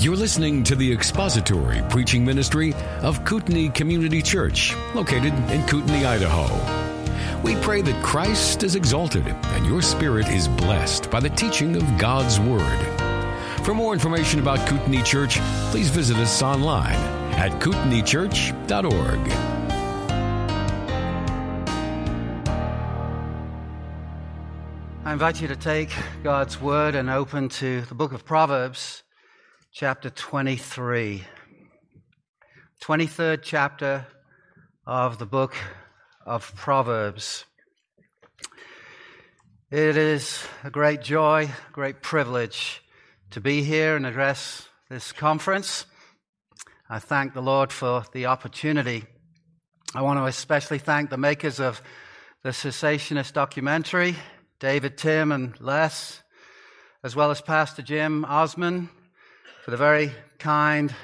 You're listening to the expository preaching ministry of Kootenai Community Church, located in Kootenai, Idaho. We pray that Christ is exalted and your spirit is blessed by the teaching of God's Word. For more information about Kootenai Church, please visit us online at kootenaichurch.org. I invite you to take God's Word and open to the book of Proverbs chapter 23. 23rd chapter of the book of Proverbs. It is a great joy, great privilege to be here and address this conference. I thank the Lord for the opportunity. I want to especially thank the makers of the cessationist documentary, David Tim and Les, as well as Pastor Jim Osman for the very kind,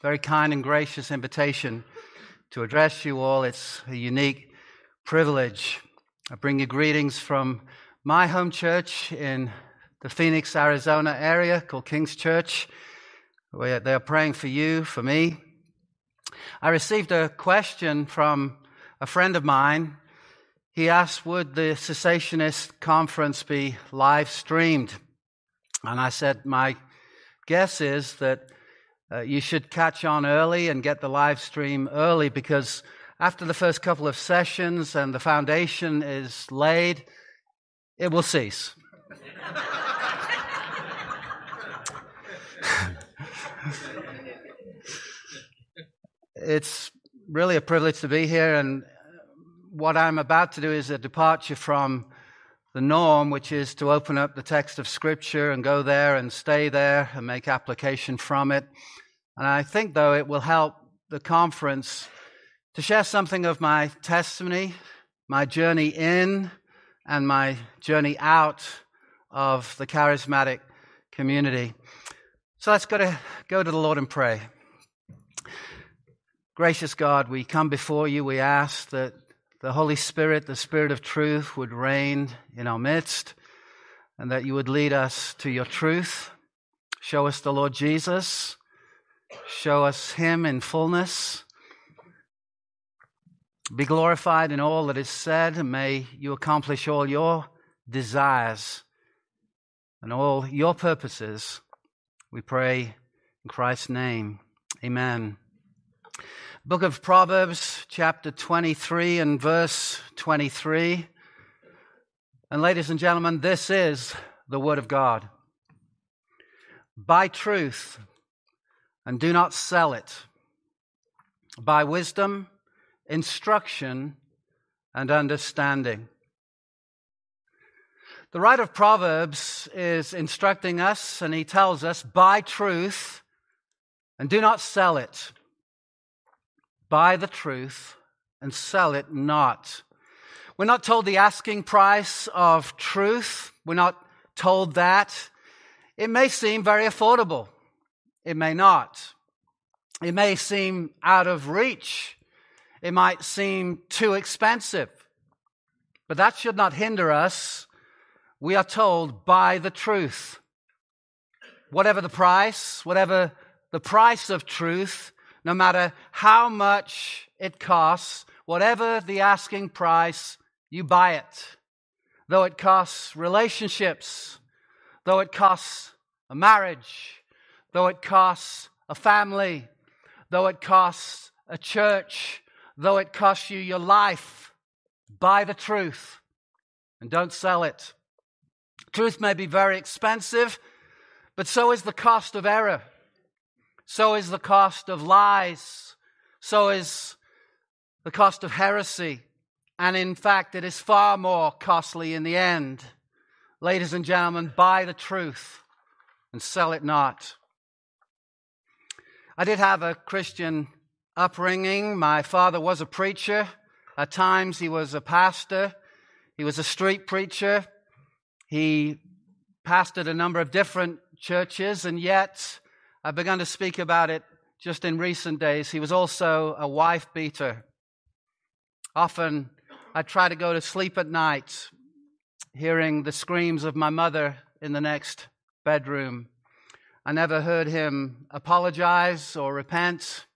very kind and gracious invitation to address you all. It's a unique privilege. I bring you greetings from my home church in the Phoenix, Arizona area called King's Church. Where they are praying for you, for me. I received a question from a friend of mine. He asked, Would the cessationist conference be live streamed? And I said, My guess is that uh, you should catch on early and get the live stream early because after the first couple of sessions and the foundation is laid, it will cease. it's really a privilege to be here, and what I'm about to do is a departure from the norm, which is to open up the text of Scripture and go there and stay there and make application from it. And I think, though, it will help the conference to share something of my testimony, my journey in, and my journey out of the charismatic community. So let's go to, go to the Lord and pray. Gracious God, we come before you. We ask that the Holy Spirit, the Spirit of truth, would reign in our midst and that you would lead us to your truth. Show us the Lord Jesus. Show us him in fullness. Be glorified in all that is said, and may you accomplish all your desires and all your purposes. We pray in Christ's name. Amen. Book of Proverbs, chapter 23 and verse 23. And ladies and gentlemen, this is the Word of God. Buy truth and do not sell it. Buy wisdom, instruction, and understanding. The writer of Proverbs is instructing us, and he tells us buy truth and do not sell it. Buy the truth and sell it not. We're not told the asking price of truth. We're not told that. It may seem very affordable. It may not. It may seem out of reach. It might seem too expensive. But that should not hinder us. We are told buy the truth. Whatever the price, whatever the price of truth, no matter how much it costs, whatever the asking price, you buy it. Though it costs relationships, though it costs a marriage, though it costs a family, though it costs a church, though it costs you your life, buy the truth and don't sell it. Truth may be very expensive, but so is the cost of error. So is the cost of lies. So is the cost of heresy. And in fact, it is far more costly in the end. Ladies and gentlemen, buy the truth and sell it not. I did have a Christian upbringing. My father was a preacher. At times, he was a pastor. He was a street preacher. He pastored a number of different churches, and yet I've begun to speak about it just in recent days. He was also a wife beater. Often I try to go to sleep at night hearing the screams of my mother in the next bedroom. I never heard him apologize or repent.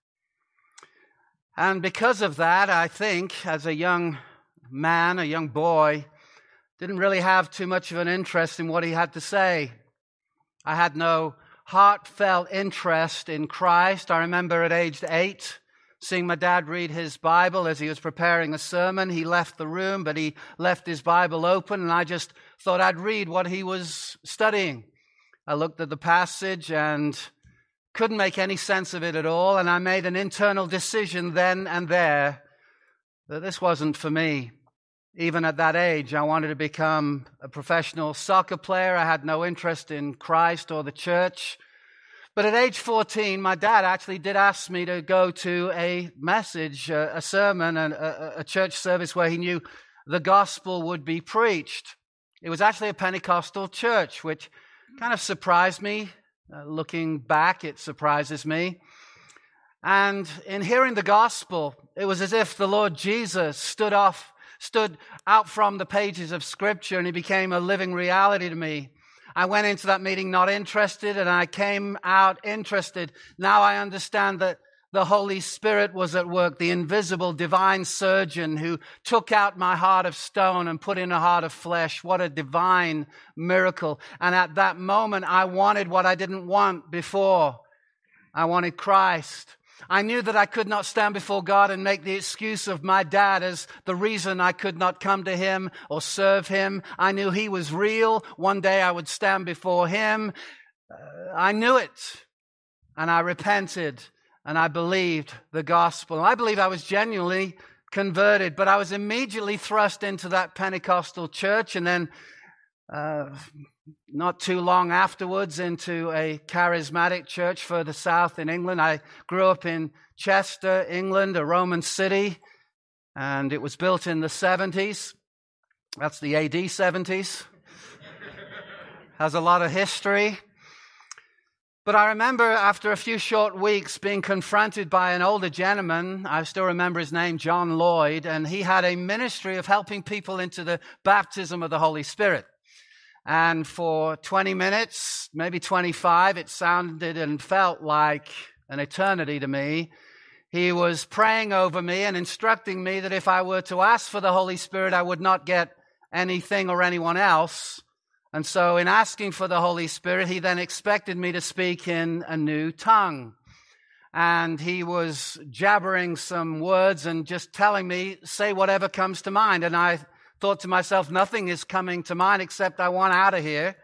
And because of that, I think, as a young man, a young boy, didn't really have too much of an interest in what he had to say. I had no heartfelt interest in Christ. I remember at age eight seeing my dad read his Bible as he was preparing a sermon. He left the room, but he left his Bible open, and I just thought I'd read what he was studying. I looked at the passage and couldn't make any sense of it at all, and I made an internal decision then and there that this wasn't for me. Even at that age, I wanted to become a professional soccer player. I had no interest in Christ or the church. But at age 14, my dad actually did ask me to go to a message, a, sermon, a, a church service where he knew the gospel would be preached. It was actually a Pentecostal church, which kind of surprised me. Uh, looking back, it surprises me. And in hearing the gospel, it was as if the Lord Jesus stood off, stood out from the pages of scripture and he became a living reality to me. I went into that meeting not interested and I came out interested. Now I understand that the Holy Spirit was at work, the invisible divine surgeon who took out my heart of stone and put in a heart of flesh. What a divine miracle. And at that moment, I wanted what I didn't want before. I wanted Christ. I knew that I could not stand before God and make the excuse of my dad as the reason I could not come to him or serve him. I knew he was real. One day I would stand before him. Uh, I knew it. And I repented and I believed the gospel. I believe I was genuinely converted, but I was immediately thrust into that Pentecostal church and then uh, not too long afterwards into a charismatic church further south in England. I grew up in Chester, England, a Roman city, and it was built in the 70s. That's the AD 70s. Has a lot of history. But I remember after a few short weeks being confronted by an older gentleman, I still remember his name, John Lloyd, and he had a ministry of helping people into the baptism of the Holy Spirit. And for 20 minutes, maybe 25, it sounded and felt like an eternity to me. He was praying over me and instructing me that if I were to ask for the Holy Spirit, I would not get anything or anyone else. And so, in asking for the Holy Spirit, he then expected me to speak in a new tongue. And he was jabbering some words and just telling me, say whatever comes to mind. And I thought to myself, nothing is coming to mind except I want out of here.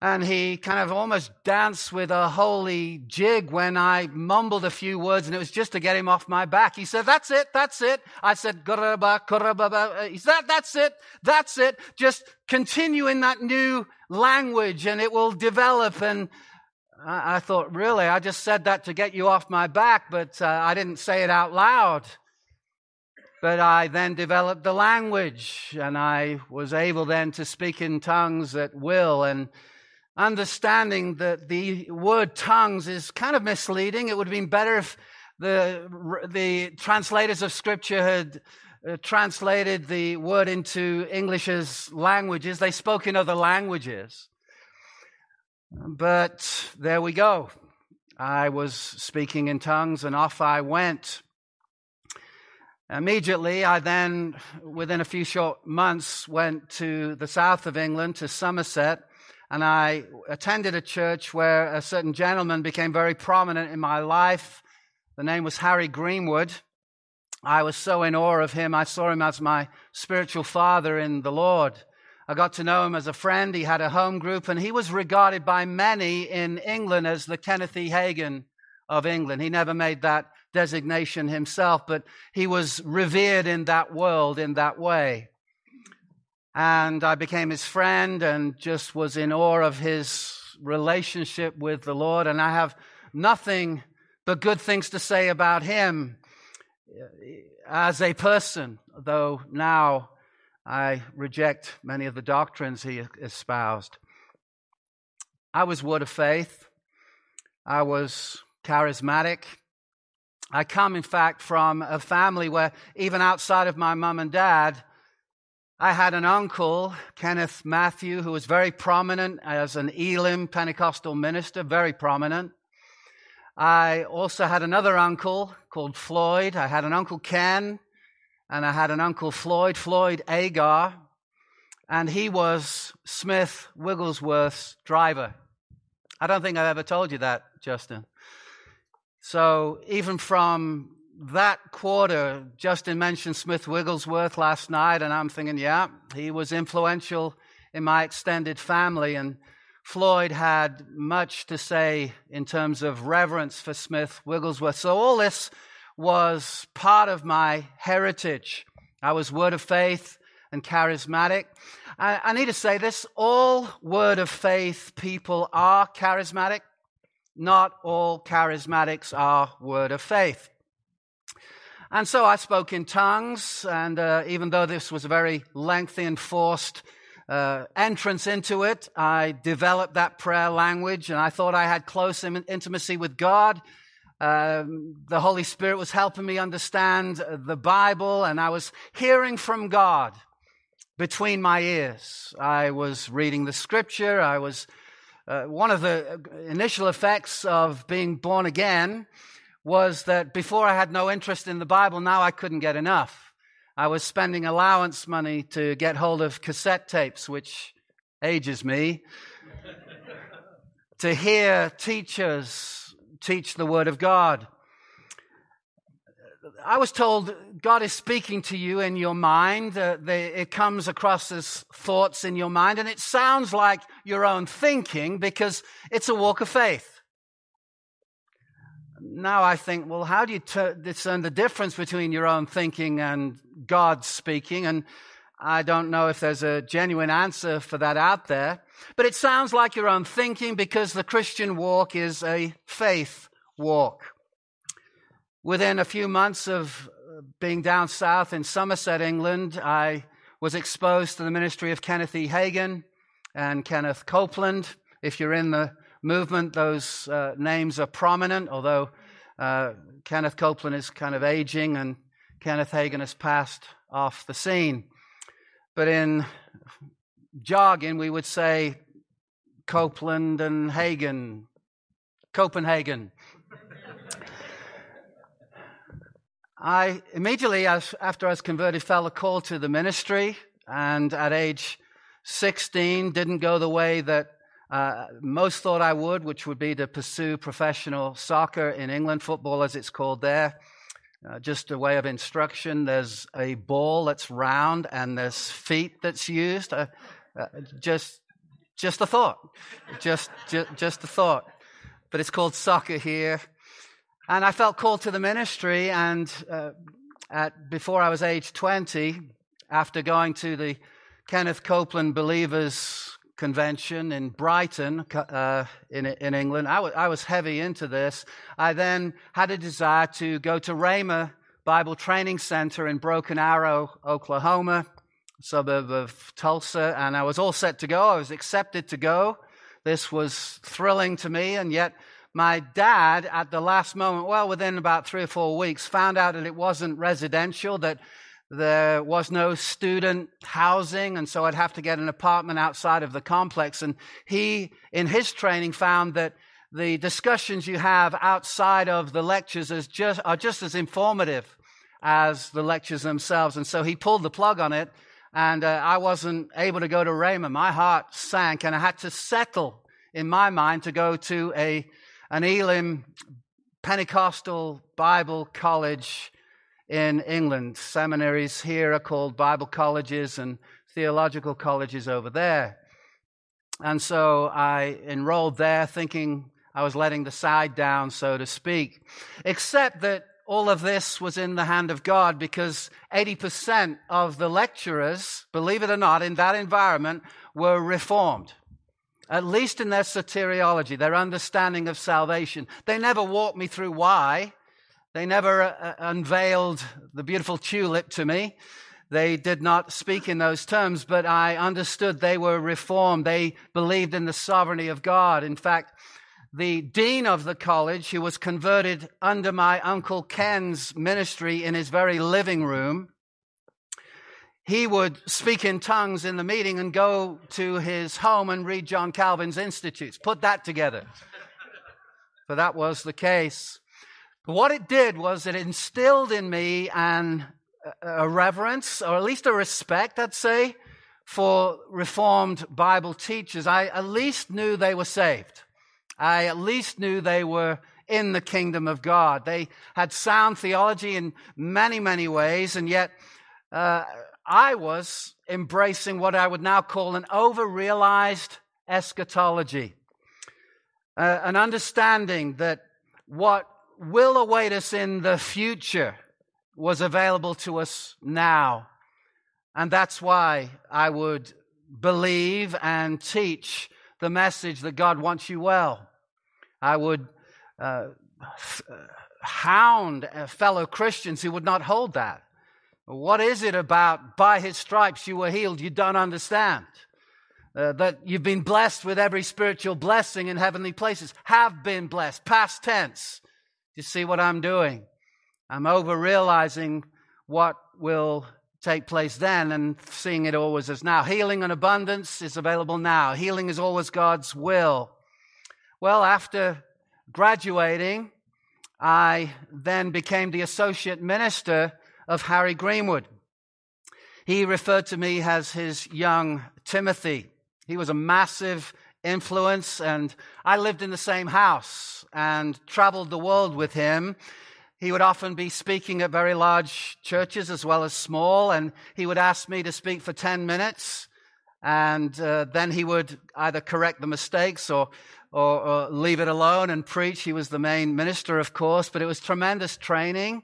And he kind of almost danced with a holy jig when I mumbled a few words, and it was just to get him off my back. He said, That's it, that's it. I said, He said, That's it, that's it. Just continue in that new language, and it will develop. And I, I thought, Really? I just said that to get you off my back, but uh, I didn't say it out loud. But I then developed the language and I was able then to speak in tongues at will and understanding that the word tongues is kind of misleading. It would have been better if the, the translators of scripture had uh, translated the word into English as languages. They spoke in other languages. But there we go. I was speaking in tongues and off I went. Immediately, I then, within a few short months, went to the south of England, to Somerset, and I attended a church where a certain gentleman became very prominent in my life. The name was Harry Greenwood. I was so in awe of him, I saw him as my spiritual father in the Lord. I got to know him as a friend. He had a home group, and he was regarded by many in England as the Kenneth E. Hagin of England. He never made that designation himself, but he was revered in that world in that way. And I became his friend and just was in awe of his relationship with the Lord. And I have nothing but good things to say about him uh, as a person, though now I reject many of the doctrines he espoused. I was word of faith. I was charismatic. I come, in fact, from a family where even outside of my mum and dad, I had an uncle, Kenneth Matthew, who was very prominent as an Elim Pentecostal minister, very prominent. I also had another uncle called Floyd. I had an uncle Ken, and I had an uncle Floyd, Floyd Agar, and he was Smith Wigglesworth's driver. I don't think I've ever told you that, Justin. So even from that quarter, Justin mentioned Smith Wigglesworth last night, and I'm thinking, yeah, he was influential in my extended family. And Floyd had much to say in terms of reverence for Smith Wigglesworth. So all this was part of my heritage. I was word of faith and charismatic. I, I need to say this all word of faith people are charismatic. Not all charismatics are word of faith. And so I spoke in tongues, and uh, even though this was a very lengthy and forced uh, entrance into it, I developed that prayer language, and I thought I had close intimacy with God. Um, the Holy Spirit was helping me understand the Bible, and I was hearing from God between my ears. I was reading the Scripture. I was uh, one of the initial effects of being born again was that before I had no interest in the Bible, now I couldn't get enough. I was spending allowance money to get hold of cassette tapes, which ages me, to hear teachers teach the Word of God. I was told God is speaking to you in your mind. Uh, it comes across as thoughts in your mind, and it sounds like your own thinking because it's a walk of faith now I think, well, how do you discern the difference between your own thinking and God speaking? And I don't know if there's a genuine answer for that out there. But it sounds like your own thinking because the Christian walk is a faith walk. Within a few months of being down south in Somerset, England, I was exposed to the ministry of Kenneth E. Hagin and Kenneth Copeland. If you're in the movement, those uh, names are prominent, although uh, Kenneth Copeland is kind of aging and Kenneth Hagin has passed off the scene. But in jargon, we would say Copeland and Hagin, Copenhagen. I immediately, after I was converted, felt a call to the ministry, and at age 16, didn't go the way that uh, most thought I would, which would be to pursue professional soccer in England, football as it's called there. Uh, just a way of instruction. There's a ball that's round and there's feet that's used. Uh, uh just, just a thought. Just, just, just a thought. But it's called soccer here. And I felt called to the ministry. And uh, at, before I was age 20, after going to the Kenneth Copeland Believers convention in Brighton, uh, in, in England. I, w- I was heavy into this. I then had a desire to go to Rhema Bible Training Center in Broken Arrow, Oklahoma, suburb of Tulsa, and I was all set to go. I was accepted to go. This was thrilling to me, and yet my dad, at the last moment, well, within about three or four weeks, found out that it wasn't residential, that there was no student housing, and so I'd have to get an apartment outside of the complex. And he, in his training, found that the discussions you have outside of the lectures just, are just as informative as the lectures themselves. And so he pulled the plug on it, and uh, I wasn't able to go to Rhema. My heart sank, and I had to settle in my mind to go to a, an Elim Pentecostal Bible college in England. Seminaries here are called Bible colleges and theological colleges over there. And so I enrolled there thinking I was letting the side down, so to speak. Except that all of this was in the hand of God because 80% of the lecturers, believe it or not, in that environment were reformed. At least in their soteriology, their understanding of salvation. They never walked me through why, they never uh, uh, unveiled the beautiful tulip to me. They did not speak in those terms, but I understood they were reformed. They believed in the sovereignty of God. In fact, the dean of the college, who was converted under my uncle Ken's ministry in his very living room, he would speak in tongues in the meeting and go to his home and read John Calvin's Institutes. Put that together. For that was the case. But what it did was it instilled in me an, a reverence, or at least a respect, I'd say, for Reformed Bible teachers. I at least knew they were saved. I at least knew they were in the kingdom of God. They had sound theology in many, many ways, and yet uh, I was embracing what I would now call an over-realized eschatology, uh, an understanding that what will await us in the future was available to us now. And that's why I would believe and teach the message that God wants you well. I would uh, hound fellow Christians who would not hold that. What is it about by his stripes you were healed you don't understand? Uh, that you've been blessed with every spiritual blessing in heavenly places. Have been blessed. Past tense. You see what I'm doing? I'm over realizing what will take place then and seeing it always as now. Healing and abundance is available now. Healing is always God's will. Well, after graduating, I then became the associate minister of Harry Greenwood. He referred to me as his young Timothy. He was a massive influence, and I lived in the same house and traveled the world with him. He would often be speaking at very large churches as well as small, and he would ask me to speak for 10 minutes, and uh, then he would either correct the mistakes or, or, or leave it alone and preach. He was the main minister, of course, but it was tremendous training.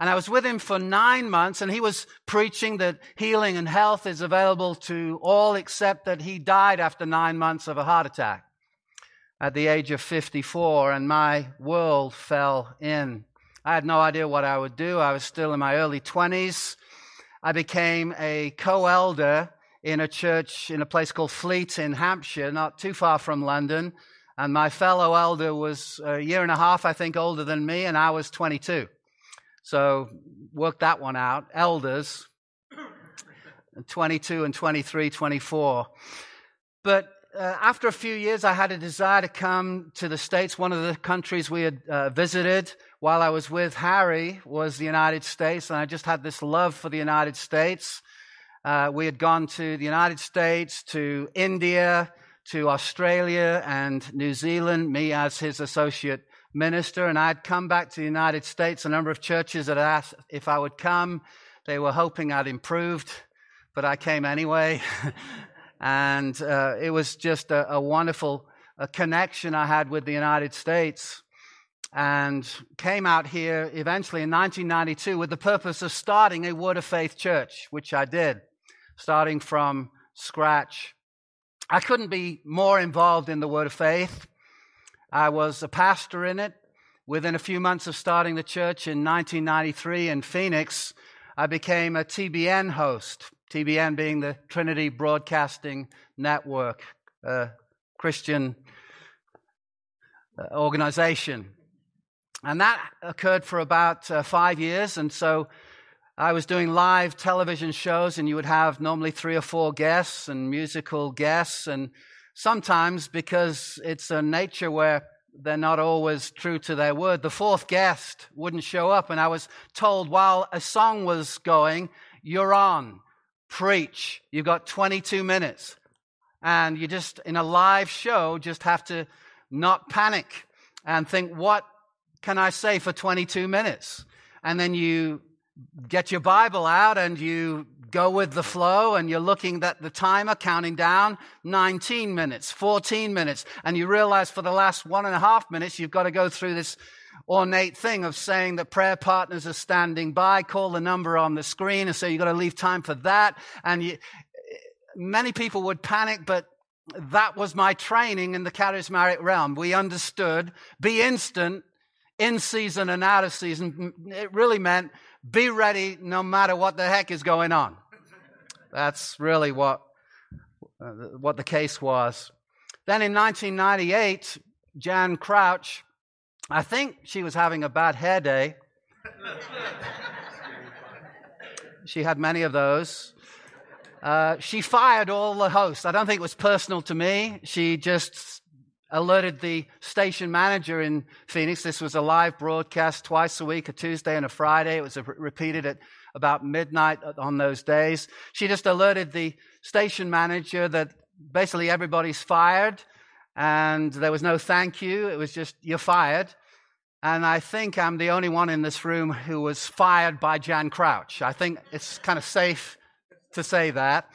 And I was with him for nine months, and he was preaching that healing and health is available to all except that he died after nine months of a heart attack at the age of 54, and my world fell in. I had no idea what I would do. I was still in my early 20s. I became a co elder in a church in a place called Fleet in Hampshire, not too far from London. And my fellow elder was a year and a half, I think, older than me, and I was 22. So work that one out. Elders, 22 and 23, 24. But uh, after a few years, I had a desire to come to the States. One of the countries we had uh, visited while I was with Harry was the United States, and I just had this love for the United States. Uh, we had gone to the United States, to India, to Australia, and New Zealand, me as his associate minister, and I'd come back to the United States. A number of churches had asked if I would come. They were hoping I'd improved, but I came anyway. and uh, it was just a, a wonderful a connection I had with the United States. And came out here eventually in 1992 with the purpose of starting a Word of Faith church, which I did, starting from scratch. I couldn't be more involved in the Word of Faith. I was a pastor in it. Within a few months of starting the church in 1993 in Phoenix, I became a TBN host, TBN being the Trinity Broadcasting Network, a Christian uh, organization. And that occurred for about uh, five years. And so I was doing live television shows, and you would have normally three or four guests and musical guests. And Sometimes, because it's a nature where they're not always true to their word, the fourth guest wouldn't show up. And I was told while a song was going, You're on, preach. You've got 22 minutes. And you just, in a live show, just have to not panic and think, What can I say for 22 minutes? And then you get your Bible out and you go with the flow and you're looking at the timer counting down 19 minutes, 14 minutes, and you realize for the last one and a half minutes you've got to go through this ornate thing of saying that prayer partners are standing by, call the number on the screen, and so you've got to leave time for that. And you, many people would panic, but that was my training in the charismatic realm. We understood be instant, in season and out of season. It really meant be ready no matter what the heck is going on. That's really what, uh, what the case was. Then in 1998, Jan Crouch, I think she was having a bad hair day. she had many of those. Uh, she fired all the hosts. I don't think it was personal to me. She just alerted the station manager in Phoenix. This was a live broadcast twice a week, a Tuesday and a Friday. It was repeated at about midnight on those days. She just alerted the station manager that basically everybody's fired and there was no thank you. It was just, you're fired. And I think I'm the only one in this room who was fired by Jan Crouch. I think it's kind of safe to say that.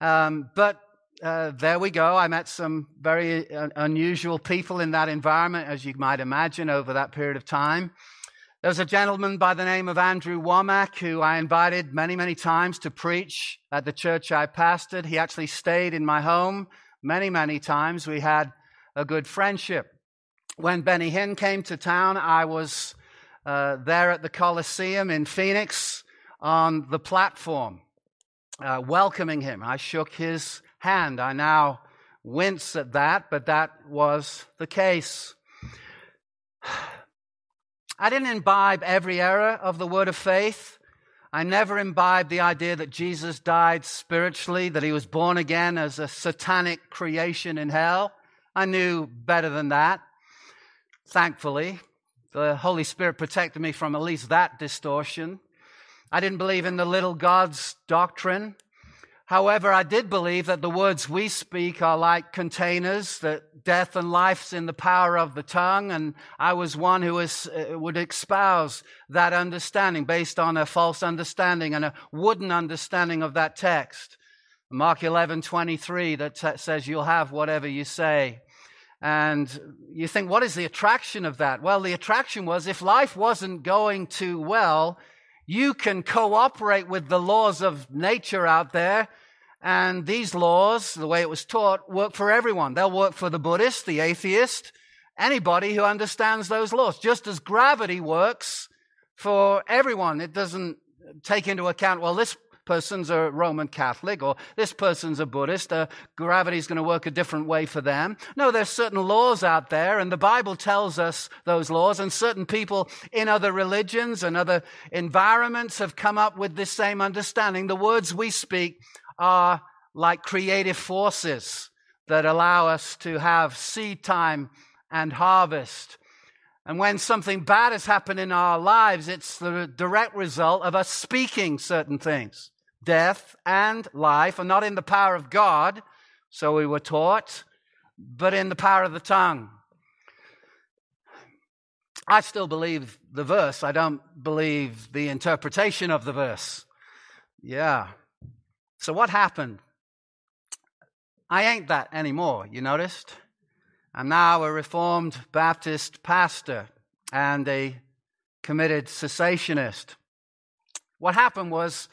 Um, but uh, there we go. I met some very uh, unusual people in that environment, as you might imagine, over that period of time. There was a gentleman by the name of Andrew Wommack who I invited many, many times to preach at the church I pastored. He actually stayed in my home many, many times. We had a good friendship. When Benny Hinn came to town, I was uh, there at the Coliseum in Phoenix on the platform, uh, welcoming him. I shook his hand. I now wince at that, but that was the case. I didn't imbibe every error of the word of faith. I never imbibed the idea that Jesus died spiritually, that he was born again as a satanic creation in hell. I knew better than that. Thankfully, the Holy Spirit protected me from at least that distortion. I didn't believe in the little God's doctrine. However, I did believe that the words we speak are like containers, that death and life's in the power of the tongue, and I was one who uh, would espouse that understanding based on a false understanding and a wooden understanding of that text. Mark 11, 23, that t- says, You'll have whatever you say. And you think, what is the attraction of that? Well, the attraction was if life wasn't going too well, you can cooperate with the laws of nature out there. And these laws, the way it was taught, work for everyone. They'll work for the Buddhist, the atheist, anybody who understands those laws. Just as gravity works for everyone. It doesn't take into account, well, this person's a Roman Catholic or this person's a Buddhist. Uh, gravity's going to work a different way for them. No, there's certain laws out there and the Bible tells us those laws and certain people in other religions and other environments have come up with this same understanding. The words we speak are like creative forces that allow us to have seed time and harvest. And when something bad has happened in our lives, it's the direct result of us speaking certain things death and life are not in the power of God, so we were taught, but in the power of the tongue. I still believe the verse. I don't believe the interpretation of the verse. Yeah. So what happened? I ain't that anymore, you noticed? I'm now a Reformed Baptist pastor and a committed cessationist. What happened was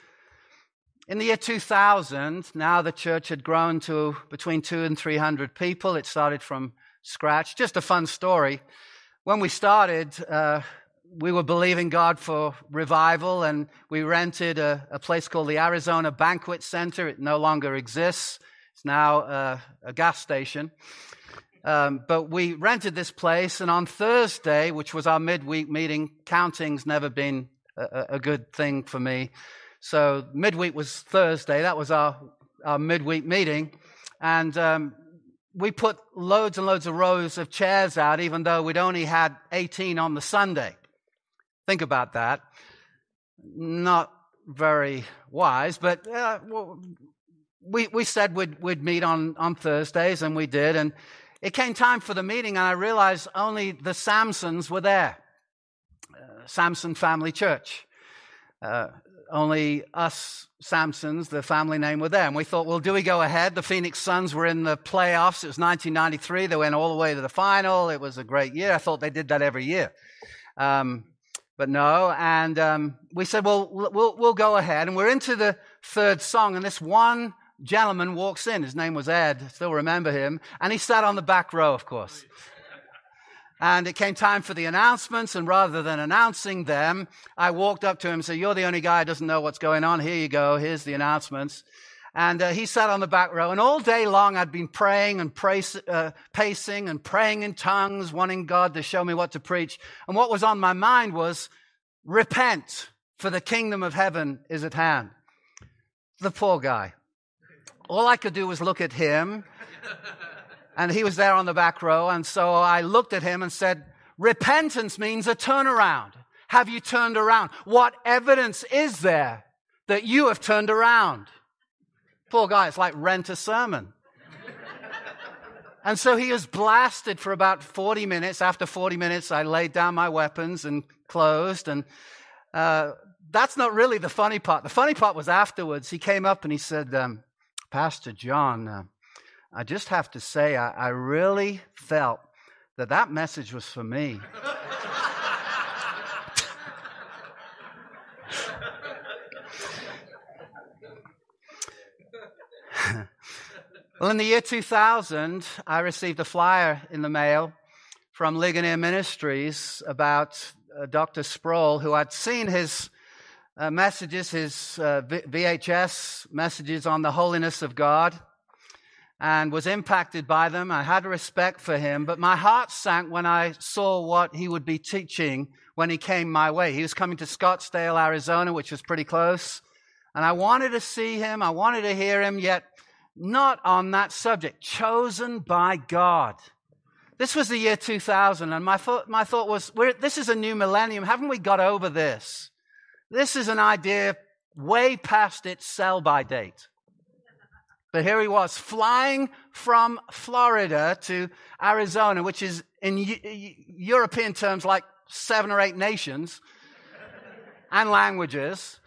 in the year 2000, now the church had grown to between two and 300 people. It started from scratch. Just a fun story. When we started, uh, we were believing God for revival, and we rented a, a, place called the Arizona Banquet Center. It no longer exists, it's now uh, a gas station. Um, but we rented this place, and on Thursday, which was our midweek meeting, counting's never been a, a good thing for me. So midweek was Thursday. That was our, our midweek meeting. And um, we put loads and loads of rows of chairs out, even though we'd only had 18 on the Sunday. Think about that. Not very wise, but uh, we, we said we'd, we'd meet on, on Thursdays, and we did. And it came time for the meeting, and I realized only the Samsons were there. Uh, Samson Family Church. Uh, only us Samsons, the family name, were there. And we thought, well, do we go ahead? The Phoenix Suns were in the playoffs. It was 1993. They went all the way to the final. It was a great year. I thought they did that every year. Um, but no. And um, we said, well, well, we'll go ahead. And we're into the third song. And this one gentleman walks in. His name was Ed. I still remember him. And he sat on the back row, of course. And it came time for the announcements, and rather than announcing them, I walked up to him and said, You're the only guy who doesn't know what's going on. Here you go. Here's the announcements. And uh, he sat on the back row, and all day long I'd been praying and praise, uh, pacing and praying in tongues, wanting God to show me what to preach. And what was on my mind was, Repent, for the kingdom of heaven is at hand. The poor guy. all I could do was look at him. And he was there on the back row. And so I looked at him and said, repentance means a turnaround. Have you turned around? What evidence is there that you have turned around? Poor guy, it's like rent a sermon. and so he was blasted for about 40 minutes. After 40 minutes, I laid down my weapons and closed. And uh, that's not really the funny part. The funny part was afterwards. He came up and he said, um, Pastor John, uh, I just have to say, I, I really felt that that message was for me. well, in the year 2000, I received a flyer in the mail from Ligonier Ministries about uh, Dr. Sproul, who had seen his uh, messages, his uh, VHS messages on the holiness of God, and was impacted by them. I had respect for him, but my heart sank when I saw what he would be teaching when he came my way. He was coming to Scottsdale, Arizona, which was pretty close. And I wanted to see him, I wanted to hear him, yet not on that subject. Chosen by God. This was the year 2000, and my, thought, my thought was, this is a new millennium. Haven't we got over this? This is an idea way past its sell by date. But here he was flying from Florida to Arizona, which is in European terms like seven or eight nations and languages,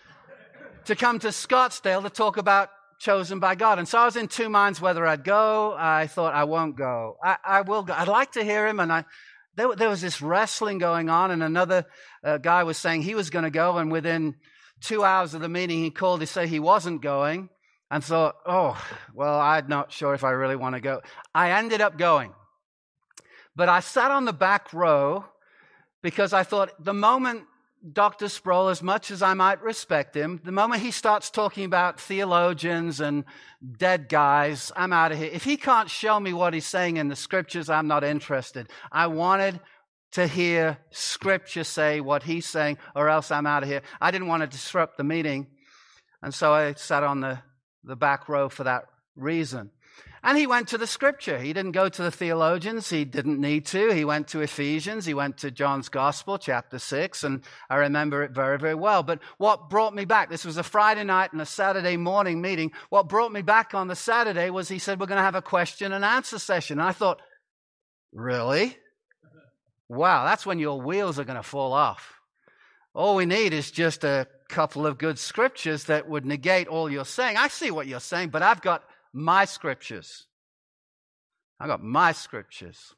to come to Scottsdale to talk about chosen by God. And so I was in two minds whether I'd go. I thought I won't go. I, I will go. I'd like to hear him. And I, there, there was this wrestling going on. And another uh, guy was saying he was going to go. And within two hours of the meeting, he called to say he wasn't going. And thought, oh, well, I'm not sure if I really want to go. I ended up going. But I sat on the back row because I thought the moment Dr. Sproul, as much as I might respect him, the moment he starts talking about theologians and dead guys, I'm out of here. If he can't show me what he's saying in the scriptures, I'm not interested. I wanted to hear scripture say what he's saying, or else I'm out of here. I didn't want to disrupt the meeting. And so I sat on the, the back row for that reason. And he went to the scripture. He didn't go to the theologians. He didn't need to. He went to Ephesians. He went to John's Gospel, chapter 6, and I remember it very, very well. But what brought me back, this was a Friday night and a Saturday morning meeting. What brought me back on the Saturday was he said, We're going to have a question and answer session. And I thought, Really? Wow, that's when your wheels are going to fall off. All we need is just a couple of good scriptures that would negate all you're saying. I see what you're saying, but I've got my scriptures. I've got my scriptures.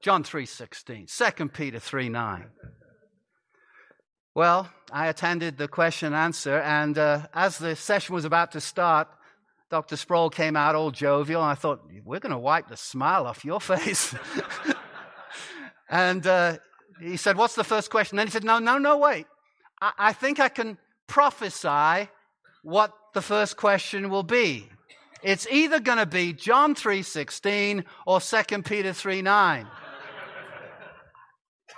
John 3:16, 2 Peter 3:9. Well, I attended the question and answer, and uh, as the session was about to start, Dr. Sproul came out all jovial, and I thought, we're going to wipe the smile off your face. and uh, he said, What's the first question? Then he said, No, no, no, wait. I, I think I can prophesy what the first question will be. It's either going to be John 3:16 or 2 Peter 3:9. and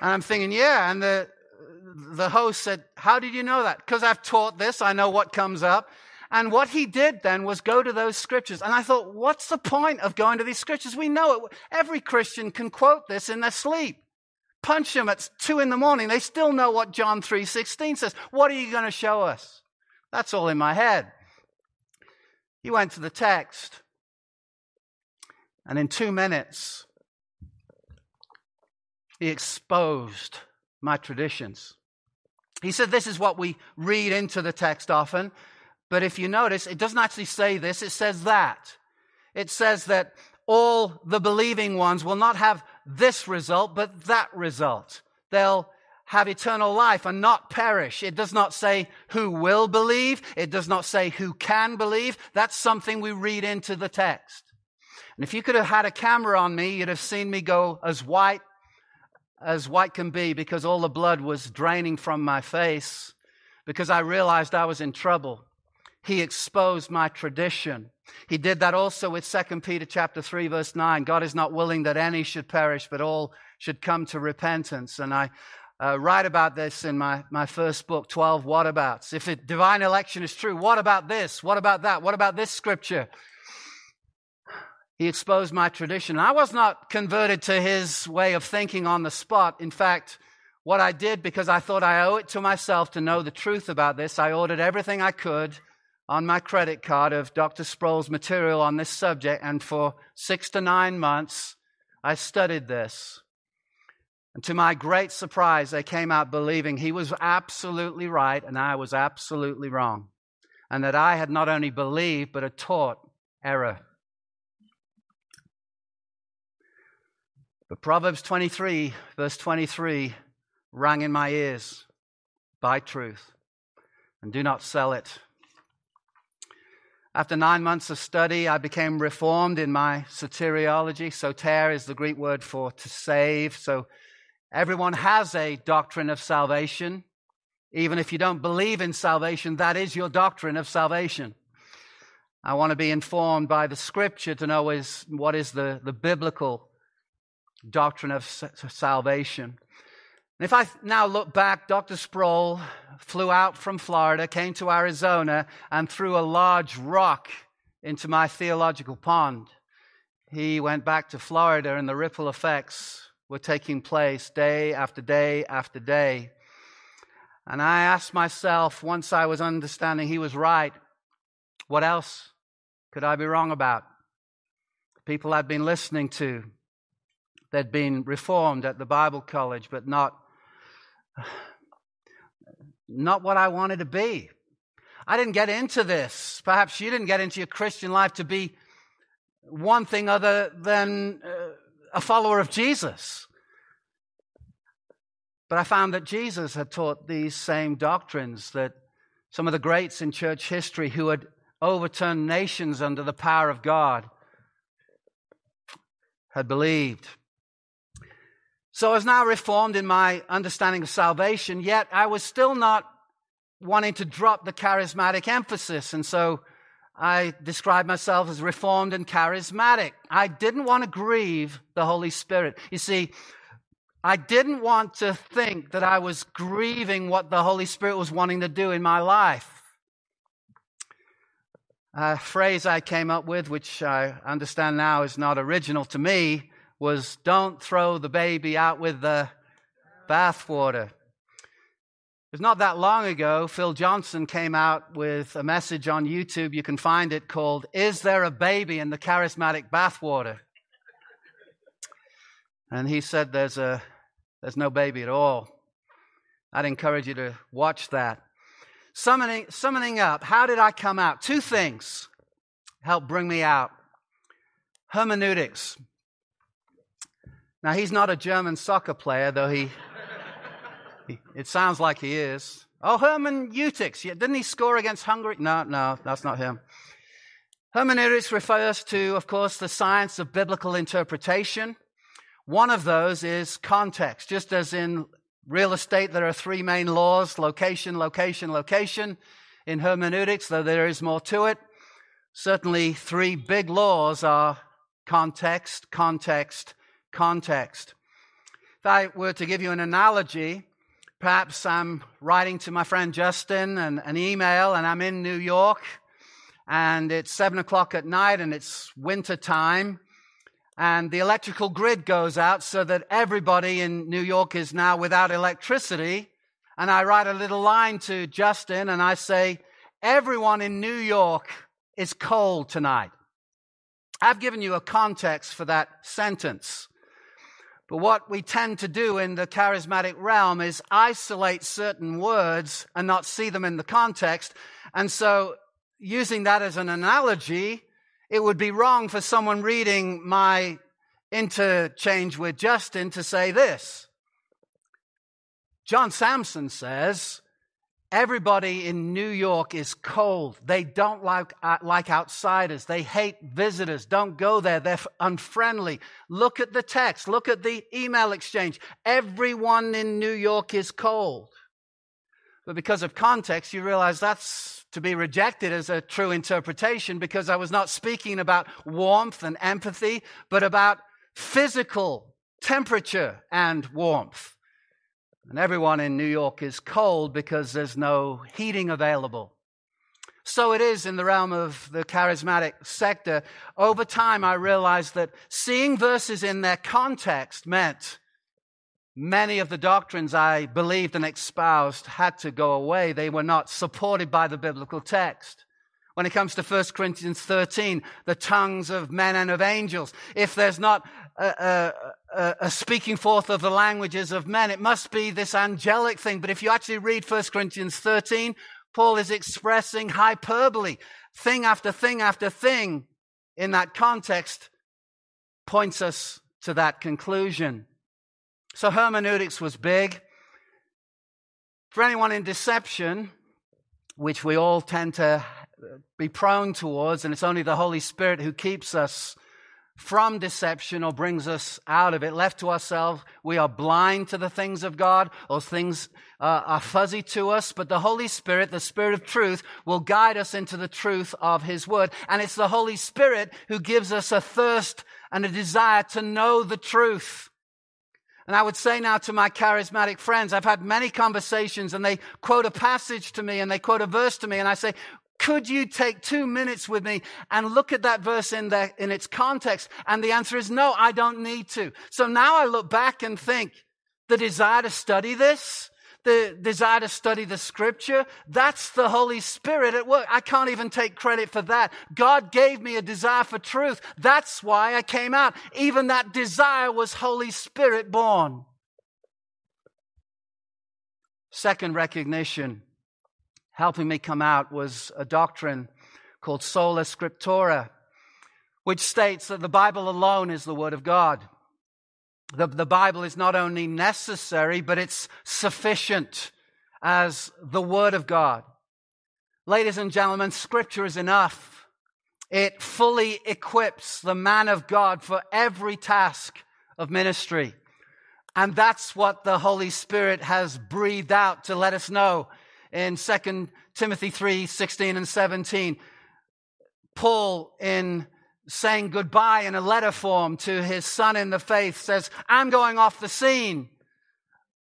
I'm thinking, yeah, and the the host said, "How did you know that?" Because I've taught this, I know what comes up. And what he did then was go to those scriptures. And I thought, what's the point of going to these scriptures? We know it. Every Christian can quote this in their sleep. Punch them at two in the morning. They still know what John 3.16 says. What are you going to show us? That's all in my head. He went to the text, and in two minutes, he exposed my traditions. He said, This is what we read into the text often, but if you notice, it doesn't actually say this, it says that. It says that all the believing ones will not have this result, but that result. They'll have eternal life and not perish. It does not say who will believe. It does not say who can believe. That's something we read into the text. And if you could have had a camera on me, you'd have seen me go as white as white can be because all the blood was draining from my face because I realized I was in trouble. He exposed my tradition. He did that also with 2 Peter chapter 3 verse 9. God is not willing that any should perish, but all should come to repentance. And I, uh, write about this in my, my first book, 12 Whatabouts. If it, divine election is true, what about this? What about that? What about this scripture? He exposed my tradition. I was not converted to his way of thinking on the spot. In fact, what I did, because I thought I owe it to myself to know the truth about this, I ordered everything I could on my credit card of Dr. Sproul's material on this subject, and for six to nine months, I studied this. And to my great surprise, I came out believing he was absolutely right and I was absolutely wrong. And that I had not only believed, but had taught error. But Proverbs 23, verse 23, rang in my ears buy truth and do not sell it. After nine months of study, I became reformed in my soteriology. Soter is the Greek word for to save. So everyone has a doctrine of salvation. Even if you don't believe in salvation, that is your doctrine of salvation. I want to be informed by the scripture to know is, what is the, the biblical doctrine of salvation. And if I now look back, Dr. Sproul flew out from Florida, came to Arizona, and threw a large rock into my theological pond. He went back to Florida, and the ripple effects were taking place day after day after day. And I asked myself, once I was understanding he was right, what else could I be wrong about? People I'd been listening to, They'd been reformed at the Bible college, but not, not what I wanted to be. I didn't get into this. Perhaps you didn't get into your Christian life to be one thing other than uh, a follower of Jesus. But I found that Jesus had taught these same doctrines that some of the greats in church history who had overturned nations under the power of God had believed. So I was now reformed in my understanding of salvation, yet I was still not wanting to drop the charismatic emphasis. And so I described myself as reformed and charismatic. I didn't want to grieve the Holy Spirit. You see, I didn't want to think that I was grieving what the Holy Spirit was wanting to do in my life. A phrase I came up with, which I understand now is not original to me, was don't throw the baby out with the bathwater. It was not that long ago, Phil Johnson came out with a message on YouTube. You can find it called, Is There a Baby in the Charismatic Bathwater? And he said, There's, a, there's no baby at all. I'd encourage you to watch that. Summoning, summoning up, how did I come out? Two things helped bring me out hermeneutics. Now, he's not a German soccer player, though he, he it sounds like he is. Oh, hermeneutics. Yeah, didn't he score against Hungary? No, no, that's not him. Hermeneutics refers to, of course, the science of biblical interpretation. One of those is context. Just as in real estate, there are three main laws location, location, location. In hermeneutics, though there is more to it, certainly three big laws are context, context, context. If I were to give you an analogy, perhaps I'm writing to my friend Justin and an email and I'm in New York and it's seven o'clock at night and it's winter time and the electrical grid goes out so that everybody in New York is now without electricity. And I write a little line to Justin and I say, everyone in New York is cold tonight. I've given you a context for that sentence. But what we tend to do in the charismatic realm is isolate certain words and not see them in the context. And so, using that as an analogy, it would be wrong for someone reading my interchange with Justin to say this. John Samson says, Everybody in New York is cold. They don't like, uh, like outsiders. They hate visitors. Don't go there. They're unfriendly. Look at the text. Look at the email exchange. Everyone in New York is cold. But because of context, you realize that's to be rejected as a true interpretation because I was not speaking about warmth and empathy, but about physical temperature and warmth. And everyone in New York is cold because there's no heating available. So it is in the realm of the charismatic sector. Over time, I realized that seeing verses in their context meant many of the doctrines I believed and espoused had to go away. They were not supported by the biblical text. When it comes to 1 Corinthians 13, the tongues of men and of angels, if there's not a, a, a, speaking forth of the languages of men, it must be this angelic thing. But if you actually read 1 Corinthians 13, Paul is expressing hyperbole. Thing after thing after thing in that context points us to that conclusion. So hermeneutics was big. For anyone in deception, which we all tend to be prone towards, and it's only the Holy Spirit who keeps us from deception or brings us out of it. Left to ourselves, we are blind to the things of God, or things uh, are fuzzy to us, but the Holy Spirit, the Spirit of truth, will guide us into the truth of His Word. And it's the Holy Spirit who gives us a thirst and a desire to know the truth. And I would say now to my charismatic friends, I've had many conversations and they quote a passage to me and they quote a verse to me and I say, could you take two minutes with me and look at that verse in, the, in its context? And the answer is no, I don't need to. So now I look back and think the desire to study this, the desire to study the scripture, that's the Holy Spirit at work. I can't even take credit for that. God gave me a desire for truth. That's why I came out. Even that desire was Holy Spirit born. Second recognition, helping me come out, was a doctrine called sola scriptura, which states that the Bible alone is the Word of God. The, the Bible is not only necessary, but it's sufficient as the Word of God. Ladies and gentlemen, Scripture is enough. It fully equips the man of God for every task of ministry. And that's what the Holy Spirit has breathed out to let us know in 2 Timothy 3 16 and 17. Paul, in saying goodbye in a letter form to his son in the faith says, I'm going off the scene.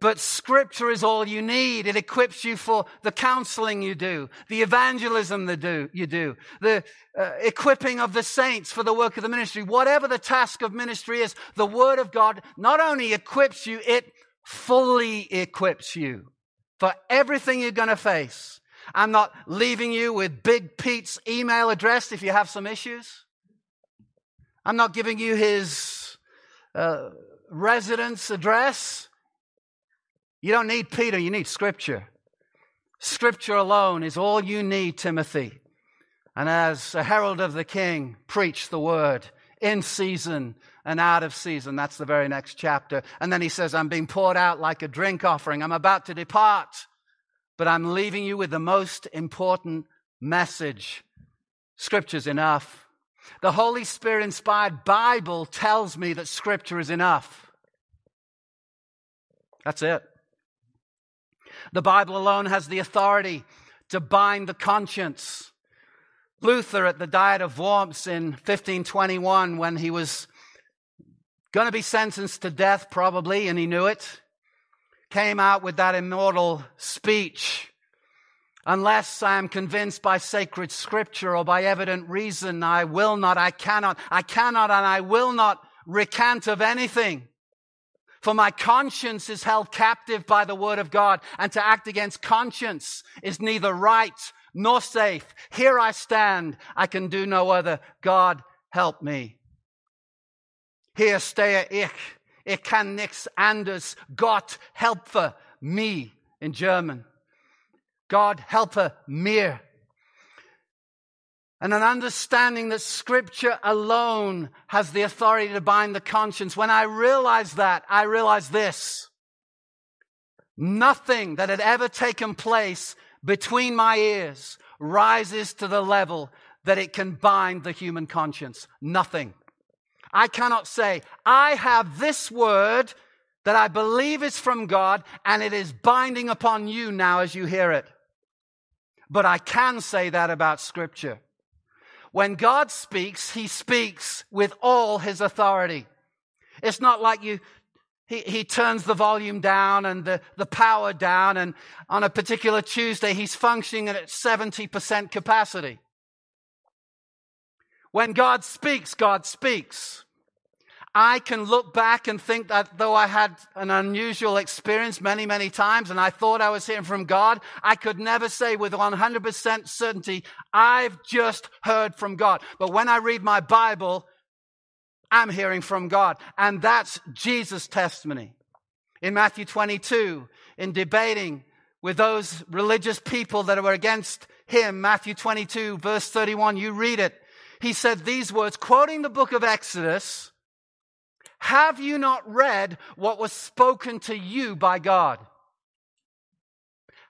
But scripture is all you need. It equips you for the counseling you do, the evangelism that do, you do, the uh, equipping of the saints for the work of the ministry. Whatever the task of ministry is, the word of God not only equips you, it fully equips you for everything you're going to face. I'm not leaving you with Big Pete's email address if you have some issues. I'm not giving you his uh, residence address. You don't need Peter, you need Scripture. Scripture alone is all you need, Timothy. And as a herald of the king, preach the word in season and out of season. That's the very next chapter. And then he says, I'm being poured out like a drink offering. I'm about to depart, but I'm leaving you with the most important message. Scripture's enough. The Holy Spirit inspired Bible tells me that Scripture is enough. That's it. The Bible alone has the authority to bind the conscience. Luther at the Diet of Worms in 1521, when he was going to be sentenced to death, probably, and he knew it, came out with that immortal speech Unless I am convinced by sacred scripture or by evident reason, I will not, I cannot, I cannot and I will not recant of anything. For my conscience is held captive by the word of God, and to act against conscience is neither right nor safe. Here I stand, I can do no other. God help me. Hier stehe ich, ich kann nichts anders. Gott helfe me in German. God helper mir. And an understanding that scripture alone has the authority to bind the conscience. When I realized that, I realized this. Nothing that had ever taken place between my ears rises to the level that it can bind the human conscience. Nothing. I cannot say, I have this word that I believe is from God and it is binding upon you now as you hear it. But I can say that about Scripture. When God speaks, He speaks with all His authority. It's not like you, he, he turns the volume down and the, the power down. And on a particular Tuesday, he's functioning at 70% capacity. When God speaks, God speaks. I can look back and think that though I had an unusual experience many, many times and I thought I was hearing from God, I could never say with 100% certainty, I've just heard from God. But when I read my Bible, I'm hearing from God. And that's Jesus' testimony. In Matthew 22, in debating with those religious people that were against him, Matthew 22, verse 31, you read it. He said these words, quoting the book of Exodus, have you not read what was spoken to you by God?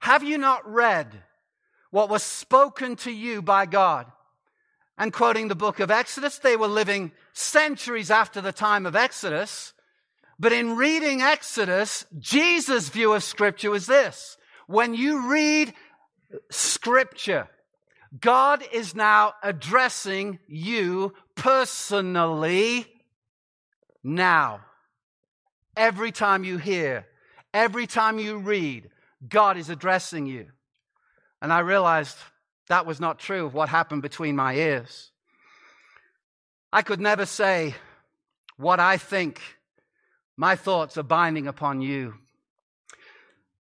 Have you not read what was spoken to you by God? And quoting the book of Exodus, they were living centuries after the time of Exodus. But in reading Exodus, Jesus' view of Scripture was this. When you read Scripture, God is now addressing you personally now. Every time you hear, every time you read, God is addressing you. And I realized that was not true of what happened between my ears. I could never say what I think my thoughts are binding upon you.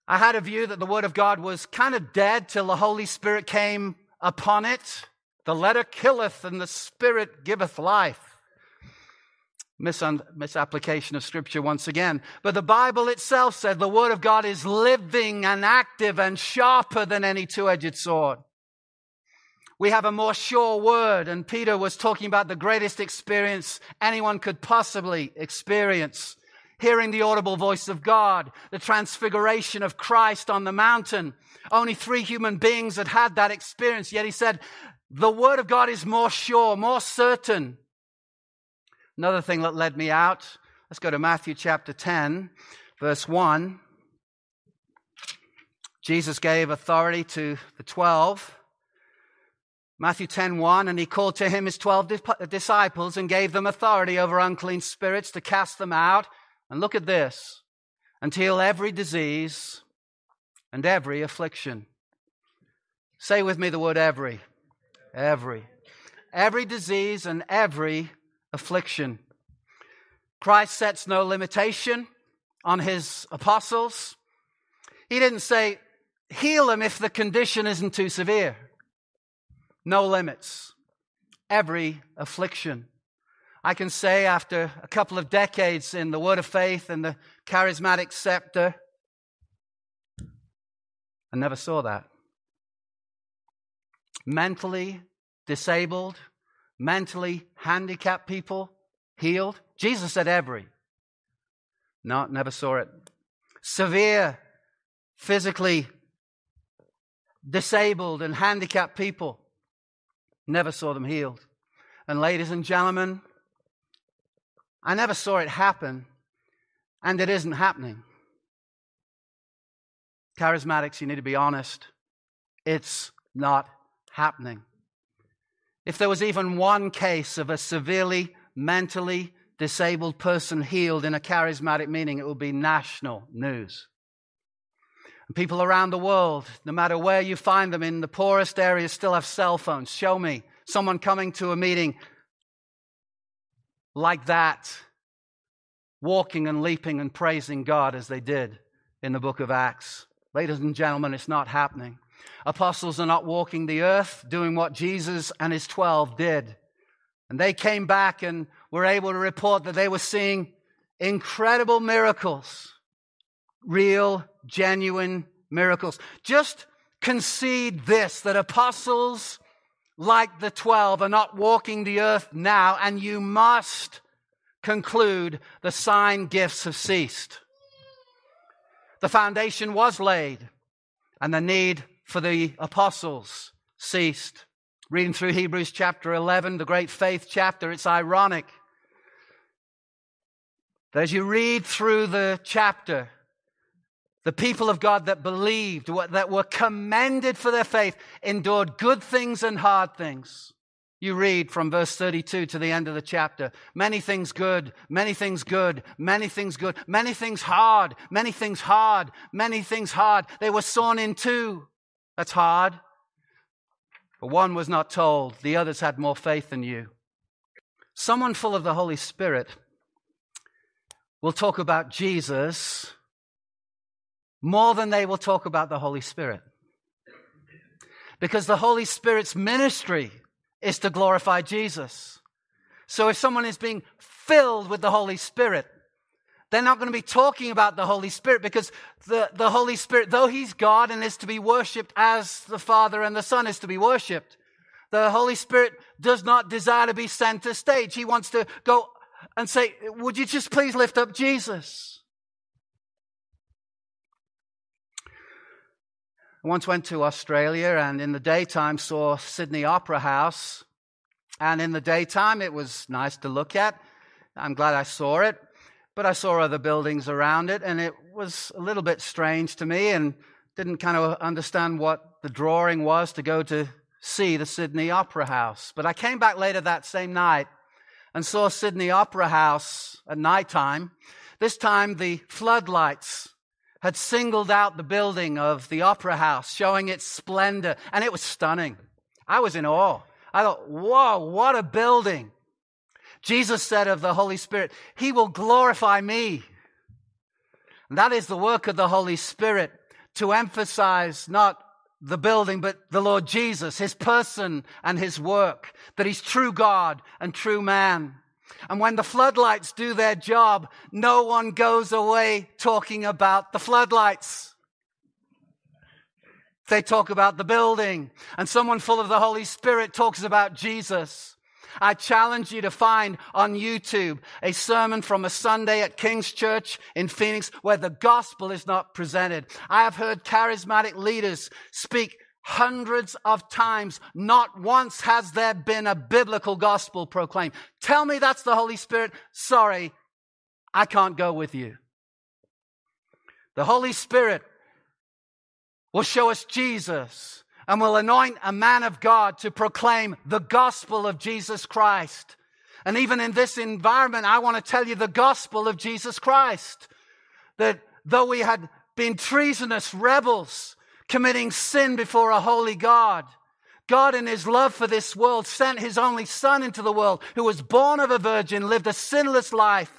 I had a view that the Word of God was kind of dead till the Holy Spirit came upon it. The letter killeth and the Spirit giveth life misapplication of scripture once again. But the Bible itself said the word of God is living and active and sharper than any two-edged sword. We have a more sure word, and Peter was talking about the greatest experience anyone could possibly experience. Hearing the audible voice of God, the transfiguration of Christ on the mountain. Only three human beings had had that experience, yet he said, the word of God is more sure, more certain Another thing that led me out, let's go to Matthew chapter 10, verse 1. Jesus gave authority to the 12. Matthew 10, 1, and he called to him his 12 disciples and gave them authority over unclean spirits to cast them out. And look at this, until every disease and every affliction. Say with me the word every. Every. Every disease and every affliction. Christ sets no limitation on his apostles. He didn't say, heal them if the condition isn't too severe. No limits. Every affliction. I can say after a couple of decades in the Word of Faith and the charismatic scepter, I never saw that. Mentally disabled, mentally handicapped people healed? Jesus said every. No, never saw it. Severe, physically disabled and handicapped people. Never saw them healed. And ladies and gentlemen, I never saw it happen, and it isn't happening. Charismatics, you need to be honest. It's not happening. If there was even one case of a severely mentally disabled person healed in a charismatic meeting, it would be national news. And people around the world, no matter where you find them in the poorest areas, still have cell phones. Show me someone coming to a meeting like that, walking and leaping and praising God as they did in the book of Acts. Ladies and gentlemen, it's not happening. Apostles are not walking the earth doing what Jesus and his 12 did. And they came back and were able to report that they were seeing incredible miracles, real, genuine miracles. Just concede this that apostles like the 12 are not walking the earth now, and you must conclude the sign gifts have ceased. The foundation was laid, and the need for the apostles ceased. Reading through Hebrews chapter 11, the great faith chapter, it's ironic that as you read through the chapter, the people of God that believed, that were commended for their faith, endured good things and hard things. You read from verse 32 to the end of the chapter. Many things good, many things good, many things good, many things hard, many things hard, many things hard. They were sawn in two. That's hard. But one was not told, the others had more faith than you. Someone full of the Holy Spirit will talk about Jesus more than they will talk about the Holy Spirit. Because the Holy Spirit's ministry is to glorify Jesus. So if someone is being filled with the Holy Spirit, they're not going to be talking about the Holy Spirit because the, the Holy Spirit, though He's God and is to be worshipped as the Father and the Son is to be worshipped, the Holy Spirit does not desire to be center stage. He wants to go and say, Would you just please lift up Jesus? I once went to Australia and in the daytime saw Sydney Opera House. And in the daytime, it was nice to look at. I'm glad I saw it. But I saw other buildings around it, and it was a little bit strange to me and didn't kind of understand what the drawing was to go to see the Sydney Opera House. But I came back later that same night and saw Sydney Opera House at nighttime. This time the floodlights had singled out the building of the opera house, showing its splendor, and it was stunning. I was in awe. I thought, whoa, what a building. Jesus said of the Holy Spirit, He will glorify me. And that is the work of the Holy Spirit to emphasize not the building, but the Lord Jesus, His person and His work, that He's true God and true man. And when the floodlights do their job, no one goes away talking about the floodlights. They talk about the building, and someone full of the Holy Spirit talks about Jesus. I challenge you to find on YouTube a sermon from a Sunday at King's Church in Phoenix where the gospel is not presented. I have heard charismatic leaders speak hundreds of times. Not once has there been a biblical gospel proclaimed. Tell me that's the Holy Spirit. Sorry, I can't go with you. The Holy Spirit will show us Jesus and will anoint a man of God to proclaim the gospel of Jesus Christ. And even in this environment, I want to tell you the gospel of Jesus Christ. That though we had been treasonous rebels, committing sin before a holy God. God, in his love for this world, sent his only son into the world who was born of a virgin, lived a sinless life,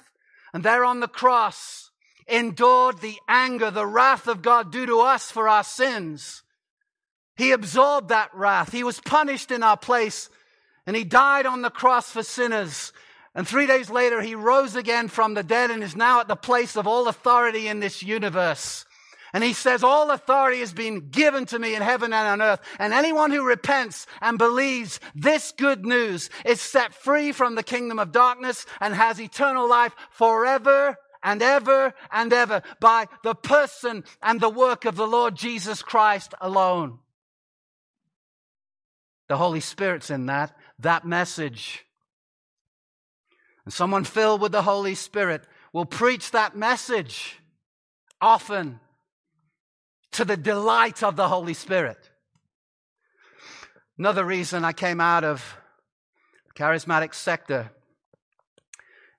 and there on the cross endured the anger, the wrath of God due to us for our sins. He absorbed that wrath. He was punished in our place, and he died on the cross for sinners. And three days later, he rose again from the dead and is now at the place of all authority in this universe. And he says, all authority has been given to me in heaven and on earth. And anyone who repents and believes this good news is set free from the kingdom of darkness and has eternal life forever and ever and ever by the person and the work of the Lord Jesus Christ alone. The Holy Spirit's in that, that message. And someone filled with the Holy Spirit will preach that message often to the delight of the Holy Spirit. Another reason I came out of the charismatic sector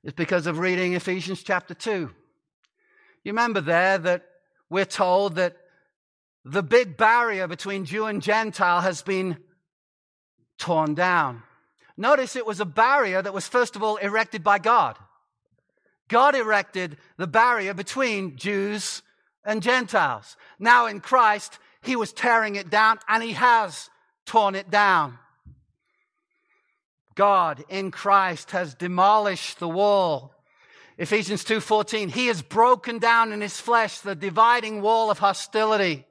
is because of reading Ephesians chapter 2. You remember there that we're told that the big barrier between Jew and Gentile has been torn down. Notice it was a barrier that was first of all erected by God. God erected the barrier between Jews and Gentiles. Now in Christ, he was tearing it down and he has torn it down. God in Christ has demolished the wall. Ephesians 2:14 He has broken down in his flesh the dividing wall of hostility.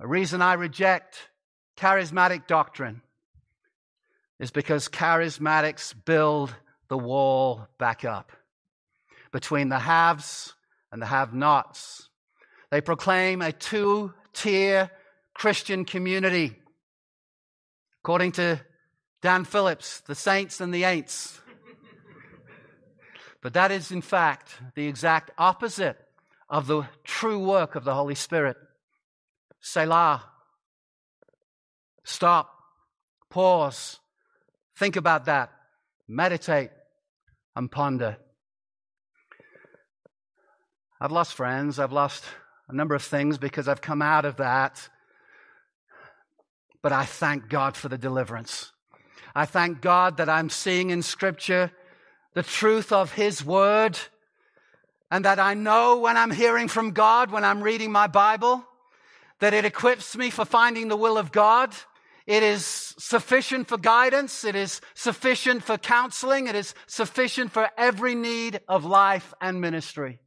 A reason I reject charismatic doctrine is because charismatics build the wall back up between the haves and the have-nots. They proclaim a two tier Christian community. According to Dan Phillips, the saints and the ain'ts. but that is, in fact, the exact opposite of the true work of the Holy Spirit. Selah. Stop. Pause. Think about that. Meditate and ponder. I've lost friends. I've lost a number of things because I've come out of that. But I thank God for the deliverance. I thank God that I'm seeing in Scripture the truth of His Word and that I know when I'm hearing from God, when I'm reading my Bible, that it equips me for finding the will of God. It is sufficient for guidance. It is sufficient for counseling. It is sufficient for every need of life and ministry.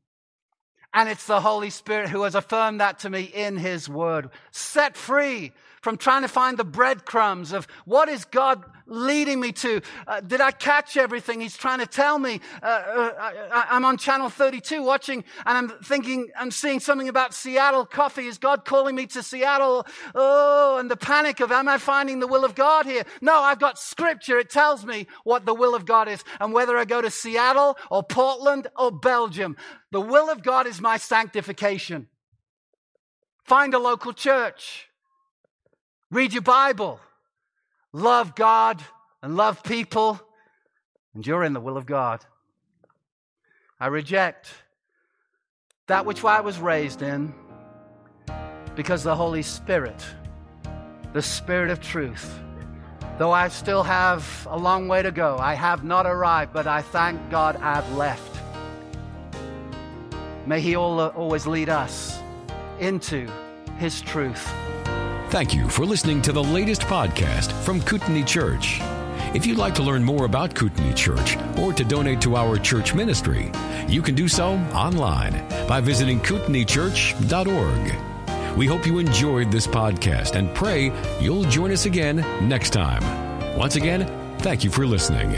And it's the Holy Spirit who has affirmed that to me in His Word. Set free from trying to find the breadcrumbs of what is God leading me to. Uh, did I catch everything He's trying to tell me? Uh, uh, I, am on channel 32 watching and I'm thinking, I'm seeing something about Seattle coffee. Is God calling me to Seattle? Oh, and the panic of, am I finding the will of God here? No, I've got scripture. It tells me what the will of God is. And whether I go to Seattle or Portland or Belgium, the will of God is my sanctification. Find a local church. Read your Bible. Love God and love people, and you're in the will of God. I reject that which I was raised in because the Holy Spirit, the Spirit of truth, though I still have a long way to go, I have not arrived, but I thank God I've left. May He always lead us into His truth. Thank you for listening to the latest podcast from Kootenai Church. If you'd like to learn more about Kootenai Church or to donate to our church ministry, you can do so online by visiting kootenaichurch.org. We hope you enjoyed this podcast and pray you'll join us again next time. Once again, thank you for listening.